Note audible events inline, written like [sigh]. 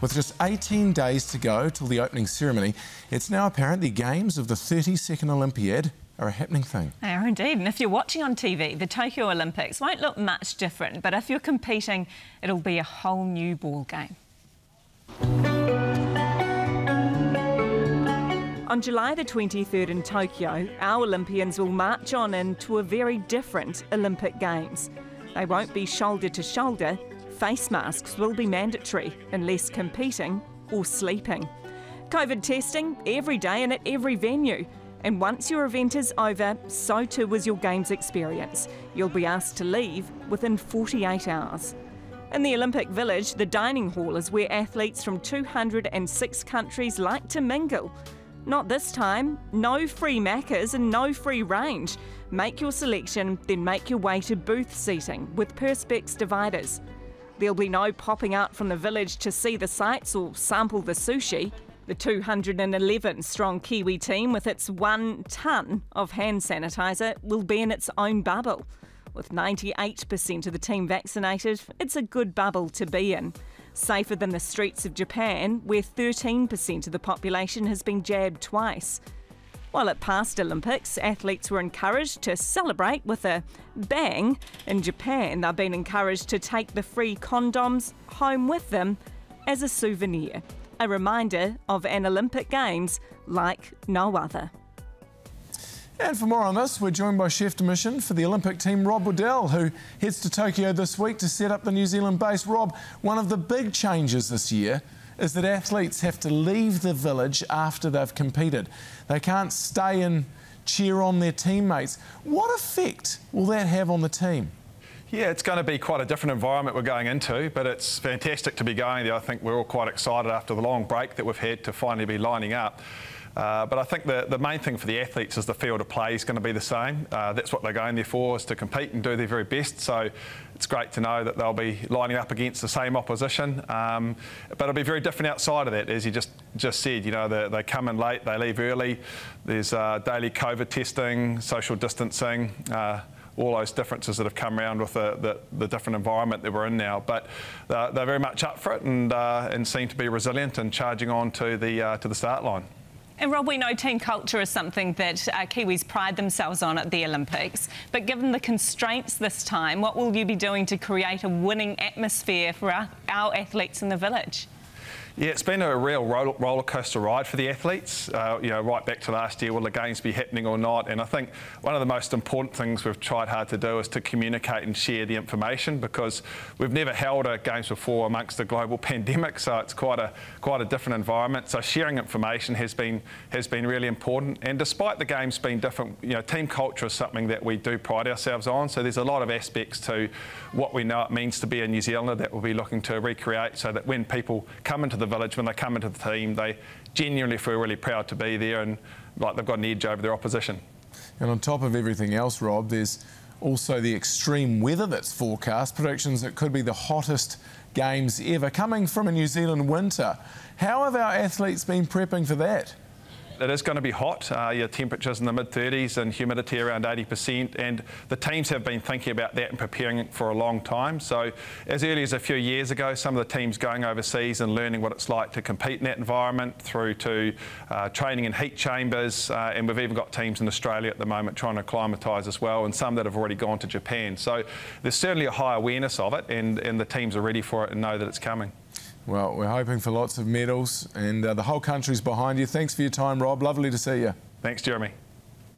With just 18 days to go till the opening ceremony, it's now apparent the games of the 32nd Olympiad are a happening thing. They are indeed. And if you're watching on TV, the Tokyo Olympics won't look much different. But if you're competing, it'll be a whole new ball game. On July the 23rd in Tokyo, our Olympians will march on into a very different Olympic Games. They won't be shoulder to shoulder, face masks will be mandatory unless competing or sleeping. COVID testing every day and at every venue. And once your event is over, so too is your Games experience. You'll be asked to leave within 48 hours. In the Olympic Village, the dining hall is where athletes from 206 countries like to mingle. Not this time. No free Maccas and no free range. Make your selection, then make your way to booth seating with Perspex dividers. There'll be no popping out from the village to see the sights or sample the sushi. The 211 strong Kiwi team, with its one tonne of hand sanitizer, will be in its own bubble. With 98% of the team vaccinated, it's a good bubble to be in. Safer than the streets of Japan, where 13% of the population has been jabbed twice. While at past Olympics, athletes were encouraged to celebrate with a bang. In Japan, they've been encouraged to take the free condoms home with them as a souvenir, a reminder of an Olympic Games like no other. And for more on this, we're joined by Chef de Mission for the Olympic team, Rob Waddell, who heads to Tokyo this week to set up the New Zealand base. Rob, one of the big changes this year is that athletes have to leave the village after they've competed. They can't stay and cheer on their teammates. What effect will that have on the team? Yeah, it's going to be quite a different environment we're going into, but it's fantastic to be going there. I think we're all quite excited after the long break that we've had to finally be lining up. Uh, but I think the, the main thing for the athletes is the field of play is going to be the same. Uh, that's what they're going there for, is to compete and do their very best. So it's great to know that they'll be lining up against the same opposition. Um, but it'll be very different outside of that, as you just, just said. You know, they, they come in late, they leave early. There's uh, daily COVID testing, social distancing. Uh, all those differences that have come around with the, the, the, different environment that we're in now. But uh, they're very much up for it and, uh, and seem to be resilient and charging on to the, uh, to the start line. And Rob, we know team culture is something that uh, Kiwis pride themselves on at the Olympics. But given the constraints this time, what will you be doing to create a winning atmosphere for our, our athletes in the village? Yeah, it's been a real roller coaster ride for the athletes. Uh, you know, right back to last year, will the games be happening or not? And I think one of the most important things we've tried hard to do is to communicate and share the information because we've never held a games before amongst a global [laughs] pandemic, so it's quite a quite a different environment. So sharing information has been has been really important. And despite the games being different, you know, team culture is something that we do pride ourselves on. So there's a lot of aspects to what we know it means to be a New Zealander that we'll be looking to recreate, so that when people come into the the village, when they come into the team, they genuinely feel really proud to be there and like they've got an edge over their opposition. And on top of everything else, Rob, there's also the extreme weather that's forecast. Predictions that could be the hottest games ever coming from a New Zealand winter. How have our athletes been prepping for that? It is going to be hot. Uh, your temperatures in the mid 30s and humidity around 80%. And the teams have been thinking about that and preparing for a long time. So, as early as a few years ago, some of the teams going overseas and learning what it's like to compete in that environment through to uh, training in heat chambers. Uh, and we've even got teams in Australia at the moment trying to acclimatise as well, and some that have already gone to Japan. So, there's certainly a high awareness of it, and, and the teams are ready for it and know that it's coming. Well, we're hoping for lots of medals, and uh, the whole country's behind you. Thanks for your time, Rob. Lovely to see you. Thanks, Jeremy.